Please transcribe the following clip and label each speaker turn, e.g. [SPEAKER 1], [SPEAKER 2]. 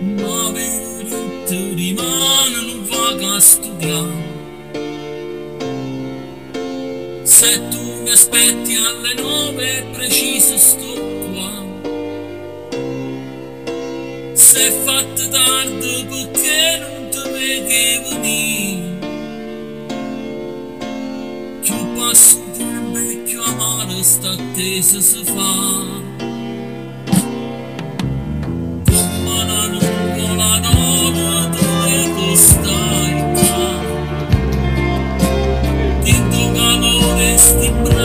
[SPEAKER 1] Ma venite rimane non vaga a studiare. Se tu mi aspetti alle nove preciso sto qua. Se è fatta tardi perché non ti vedi venire Più passo tempo e più amare sta attesa si fa. este mundo.